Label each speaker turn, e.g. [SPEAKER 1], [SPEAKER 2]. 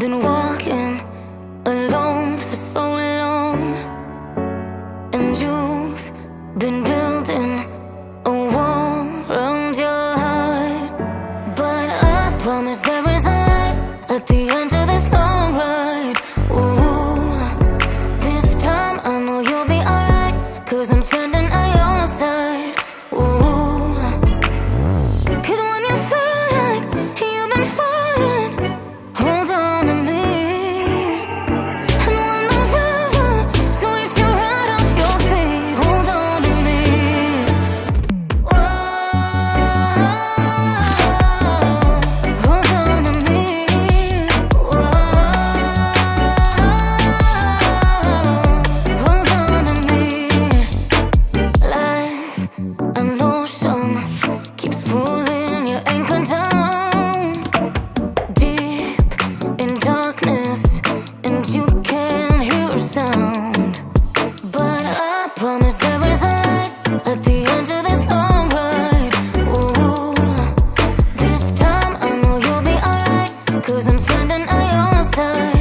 [SPEAKER 1] been walking alone for so long, and you've been building a wall around your heart. But I promise there is a light at the end of this long ride. Ooh, this time I know you'll be alright, cause I'm standing Neden ay olsa